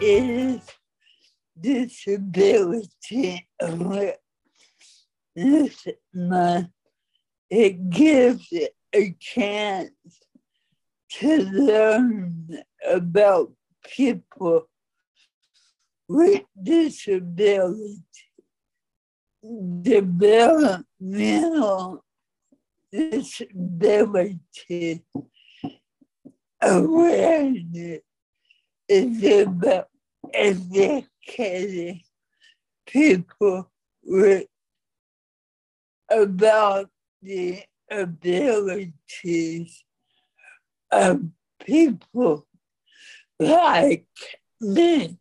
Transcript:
is disability month, it gives a chance to learn about people with disability, developmental disability awareness is about educating people with about the abilities of people like me.